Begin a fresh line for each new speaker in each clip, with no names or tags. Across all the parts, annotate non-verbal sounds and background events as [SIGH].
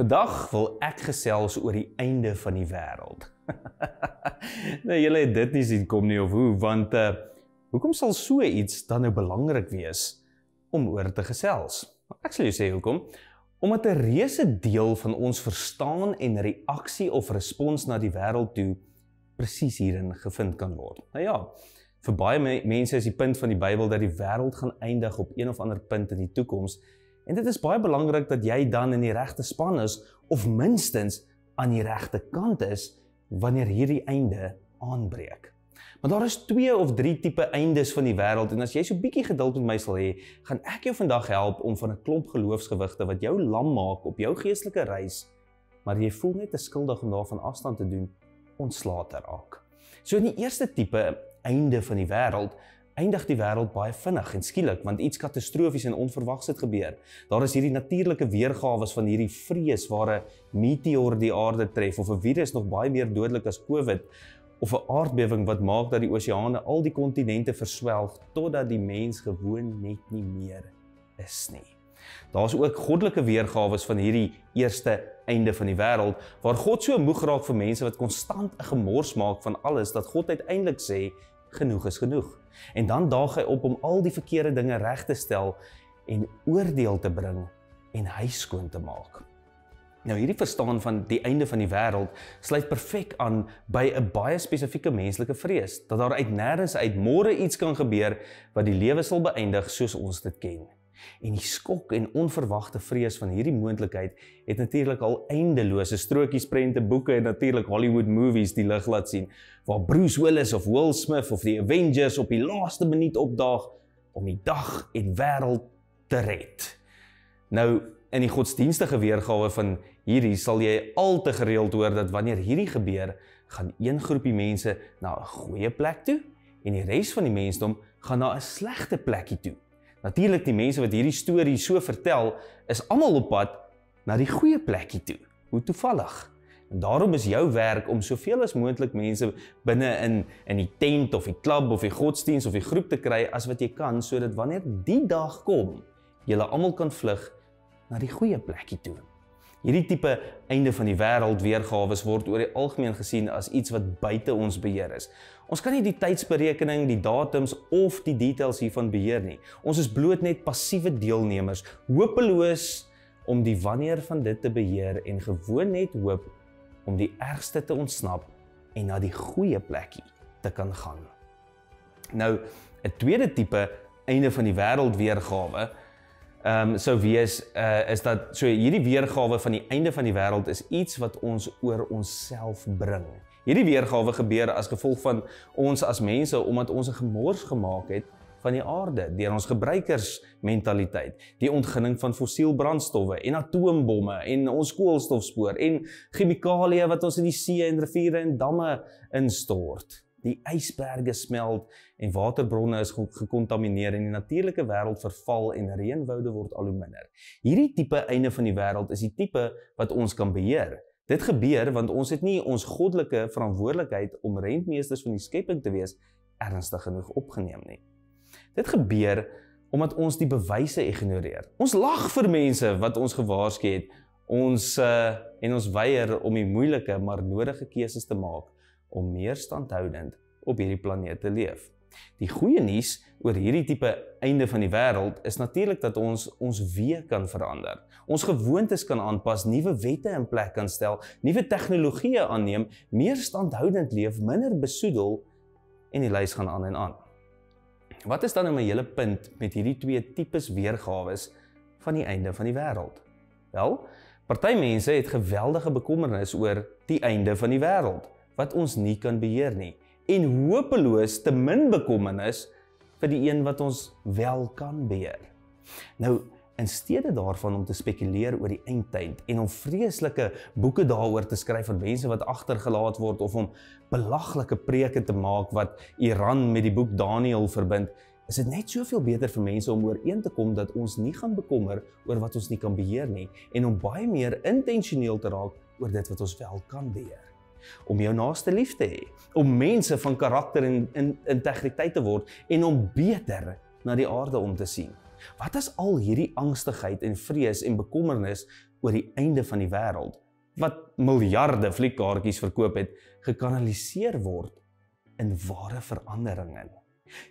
Vandag wil ek gesels oor die einde van die wêreld. [LAUGHS] nou julle het dit nie sien kom nie of hoe want uh hoekom sal so iets dan nou belangrik wees om oor te gesels? Ek sal jou sê hoekom. Omdat 'n reuse deel van ons verstaan en reaksie of respons na die wêreld toe presies hierin gevind kan word. Nou ja, vir baie me mense is die punt van die Bybel dat die wêreld gaan eindig op een of ander punt in die toekoms En dit is baie belangrik dat jy dan in die regte span is of minstens aan die regte kant is wanneer hierdie einde aanbreek. Maar daar is twee of drie tipe eindes van die wêreld en as jy so bietjie geduld met my sal hê, gaan ek jou vandag help om van 'n klomp geloofsgewigte wat jou lam maak op jou geestelike reis, maar jy voel net te skuldig om daarvan afstand te doen, ontslae te raak. So in die eerste tipe einde van die wêreld eindig die wêreld baie vinnig en skielik want iets katastrofies en onverwags het gebeur. Daar is hierdie natuurlike weergawe van hierdie vrees waar 'n meteoor die aarde tref of 'n virus nog baie meer dodelik as COVID of 'n aardbewing wat maak dat die oseane al die kontinente verswelg totdat die mens gewoon net nie meer is nie. Daar's ook goddelike weergawe van hierdie eerste einde van die wêreld waar God so moeg raak vir mense wat konstant 'n gemors maak van alles dat God uiteindelik sê genoeg is genoeg. En dan daag hy op om al die verkeerde dinge reg te stel en oordeel te bring en huis skoon te maak. Nou hierdie verstaan van die einde van die wêreld sluit perfek aan by 'n baie spesifieke menslike vrees dat daar uit nêrens uit môre iets kan gebeur wat die lewe sal beëindig soos ons dit ken. En die skok en onverwagte vrees van hierdie moontlikheid het natuurlik al eindelose strokies, prente, boeke en natuurlik Hollywood movies die lig laat sien waar Bruce Willis of Will Smith of die Avengers op die laaste minuut opdaag om die dag en wêreld te red. Nou in die godsdienstige weergawe van hierdie sal jy al te gereeld hoor dat wanneer hierdie gebeur, gaan een groepie mense na 'n goeie plek toe en die res van die mensdom gaan na 'n slegte plekkie toe. Natuurlik die mense wat hierdie storie so vertel, is almal op pad na die goeie plekkie toe. Hoe toevallig. En daarom is jou werk om soveel as moontlik mense binne in in die tent of die klub of die godsdiens of die groep te kry as wat jy kan sodat wanneer die dag kom, julle almal kan vlug na die goeie plekkie toe. Hierdie tipe einde van die wêreld weergawe word oor die algemeen gesien as iets wat buite ons beheer is. Ons kan nie die tydsberekening, die datums of die details hiervan beheer nie. Ons is bloot net passiewe deelnemers, hopeloos om die wanneer van dit te beheer en gewoon net hoop om die ergste te ontsnap en na die goeie plekkie te kan gaan. Nou, 'n tweede tipe einde van die wêreld weergawe ehm um, sou wees uh is dat so hierdie weergawe van die einde van die wêreld is iets wat ons oor onsself bring. Hierdie weergawe gebeur as gevolg van ons as mense omdat ons 'n gemors gemaak het van die aarde deur ons gebruikersmentaliteit, die ontginning van fossielbrandstowwe en atoombomme en ons koolstofspoor en chemikalieë wat ons in die see en riviere en damme instort. Die ysberge smelt en waterbronne is gekontamineer en die natuurlike wêreld verval en reënwoude word al hoe minder. Hierdie tipe einde van die wêreld is die tipe wat ons kan beheer. Dit gebeur want ons het nie ons goddelike verantwoordelikheid om rentmeesters van die skepping te wees ernstig genoeg opgeneem nie. Dit gebeur omdat ons die bewyse ignoreer. Ons lag vir mense wat ons gewaarsku het. Ons uh, en ons weier om die moeilike maar nodige keuses te maak om meer standhoudend op hierdie planeet te leef. Die goeie nuus oor hierdie tipe einde van die wêreld is natuurlik dat ons ons weer kan verander. Ons gewoontes kan aanpas, nuwe wette in plek kan stel, nuwe tegnologieë aanneem, meer standhoudend leef, minder besoedel en die lys gaan aan en aan. Wat is dan nou my hele punt met hierdie twee tipes weergawe van die einde van die wêreld? Wel, party mense het geweldige bekommernis oor die einde van die wêreld wat ons nie kan beheer nie en hopeloos te min bekommernis vir die een wat ons wel kan beheer. Nou, in steede daarvan om te spekuleer oor die eindtyd en om vreeslike boeke daaroor te skryf vir mense wat agtergelaat word of om belaglike preke te maak wat Iran met die boek Daniël verbind, is dit net soveel beter vir mense om ooreen te kom dat ons nie gaan bekommer oor wat ons nie kan beheer nie en om baie meer intentioneel te raak oor dit wat ons wel kan beheer om jou naaste lief te hê, om mense van karakter en in integriteit te word en om beter na die aarde om te sien. Wat as al hierdie angstigheid en vrees en bekommernis oor die einde van die wêreld wat miljarde fliekkaartjies verkoop het, gekanaliseer word in ware verandering in?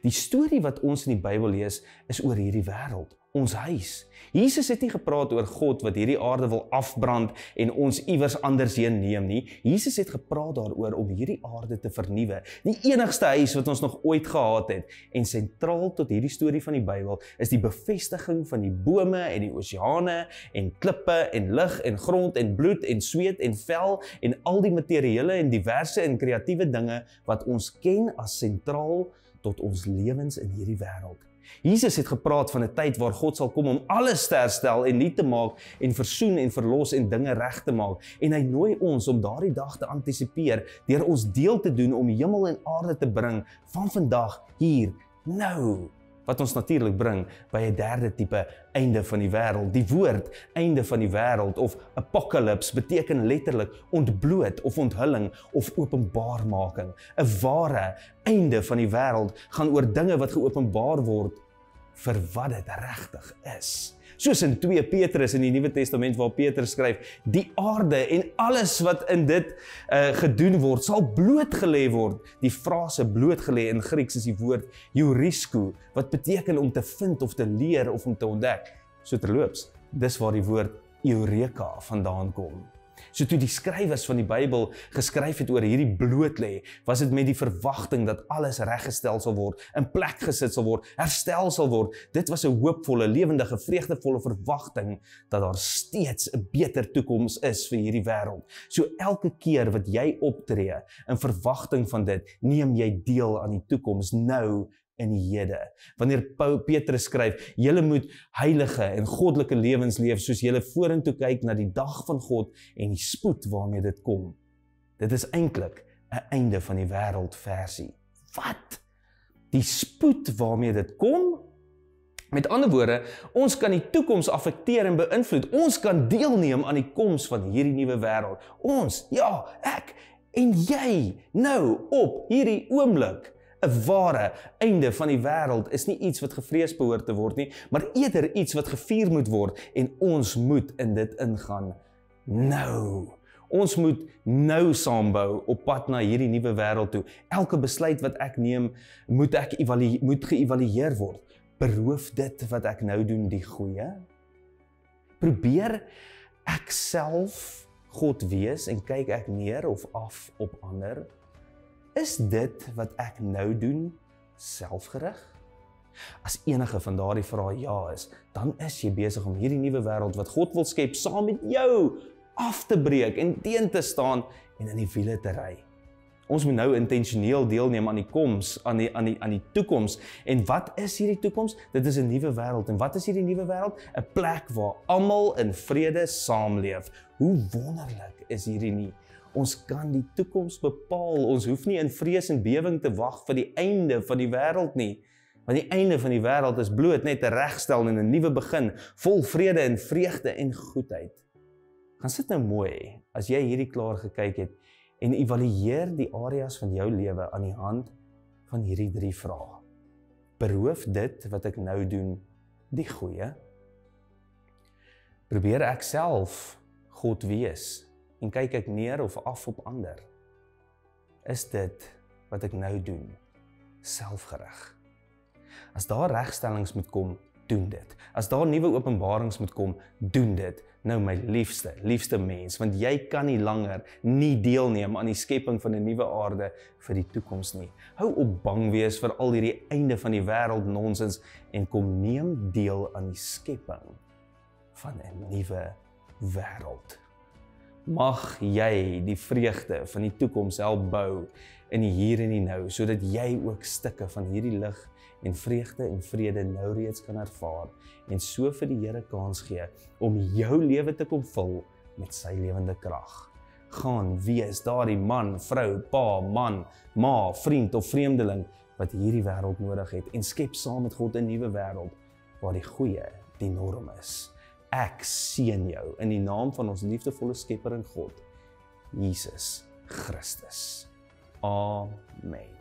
Die storie wat ons in die Bybel lees is oor hierdie wêreld, ons huis. Jesus het nie gepraat oor God wat hierdie aarde wil afbrand en ons iewers andersheen neem nie. Jesus het gepraat daaroor om hierdie aarde te vernuwe. Die enigste huis wat ons nog ooit gehad het en sentraal tot hierdie storie van die Bybel is die bevestiging van die bome en die oseane en klippe en lug en grond en bloed en sweet en vel en al die materiële en diverse en kreatiewe dinge wat ons ken as sentraal tot ons lewens in hierdie wêreld. Jesus het gepraat van 'n tyd waar God sal kom om alles te herstel en nuut te maak en versoen en verlos en dinge reg te maak. En hy nooi ons om daardie dag te antisipeer deur ons deel te doen om hemel en aarde te bring van vandag hier nou wat ons natuurlik bring by 'n derde tipe einde van die wêreld. Die woord einde van die wêreld of apocalypse beteken letterlik ontbloot of onthulling of openbaarmaking. 'n Ware einde van die wêreld gaan oor dinge wat geopenbaar word vir wat dit regtig is. Soos in 2 Petrus in die Nuwe Testament waar Petrus skryf, die aarde en alles wat in dit uh, gedoen word, sal blootgelê word. Die frase blootgelê in Grieks is die woord eurisko wat beteken om te vind of te leer of om te ontdek. So terloops, dis waar die woord eureka vandaan kom. So toe die skrywers van die Bybel geskryf het oor hierdie bloot lê, was dit met die verwagting dat alles reggestel sal word, in plek gesit sal word, herstel sal word. Dit was 'n hoopvolle, lewendige, vreugdevolle verwagting dat daar steeds 'n beter toekoms is vir hierdie wêreld. So elke keer wat jy optree in verwagting van dit, neem jy deel aan die toekoms nou in hede. Wanneer Petrus skryf, julle moet heilige en goddelike lewens leef soos julle vorentoe kyk na die dag van God en die spoed waarmee dit kom. Dit is eintlik 'n einde van die wêreld versie. Wat? Die spoed waarmee dit kom? Met ander woorde, ons kan die toekoms affekteer en beïnvloed. Ons kan deelneem aan die koms van hierdie nuwe wêreld. Ons, ja, ek en jy nou op hierdie oomblik 'n ware einde van die wêreld is nie iets wat gevrees behoort te word nie, maar eerder iets wat gevier moet word en ons moet in dit ingaan nou. Ons moet nou saambou op pad na hierdie nuwe wêreld toe. Elke besluit wat ek neem, moet ek evalueer moet geëvalueer word. Beroof dit wat ek nou doen die goeie? Probeer ek self God wees en kyk ek neer of af op ander? Is dit wat ek nou doen selfgerig? As enige van daardie vrae ja is, dan is jy besig om hierdie nuwe wêreld wat God wil skep saam met jou af te breek en teen te staan en in die wiele te ry. Ons moet nou intentioneel deelneem aan die koms, aan die aan die aan die toekoms. En wat is hierdie toekoms? Dit is 'n nuwe wêreld. En wat is hierdie nuwe wêreld? 'n Plek waar almal in vrede saamleef. Hoe wonderlik is hierdie nie? Ons kan die toekoms bepaal. Ons hoef nie in vrees en bewering te wag vir die einde van die wêreld nie. Want die einde van die wêreld is bloot net 'n regstel en 'n nuwe begin, vol vrede en vreugde en goedheid. Gaan sit nou mooi as jy hierdie klaar gekyk het en evalueer die areas van jou lewe aan die hand van hierdie drie vrae. Beroof dit wat ek nou doen die goeie? Probeer ek self God wees en kyk ek neer of af op ander? Is dit wat ek nou doen selfgerig. As daar regstellings moet kom, doen dit. As daar nuwe openbarings moet kom, doen dit. Nou my liefste, liefste mens, want jy kan nie langer nie deelneem aan die skepping van 'n nuwe aarde vir die toekoms nie. Hou op bang wees vir al hierdie einde van die wêreld nonsens en kom neem deel aan die skepping van 'n nuwe wêreld. Mag jy die vreugde van die toekoms help bou in die hier en die nou sodat jy ook stukke van hierdie lig en vreugde en vrede nou reeds kan ervaar en so vir die Here kans gee om jou lewe te kom vul met sy lewende krag. Gaan wees daardie man, vrou, pa, man, ma, vriend of vreemdeling wat hierdie wêreld nodig het en skep saam met God 'n nuwe wêreld waar die goeie die norm is. Ek seën jou in die naam van ons liefdevolle Skepper en God, Jesus Christus. Amen.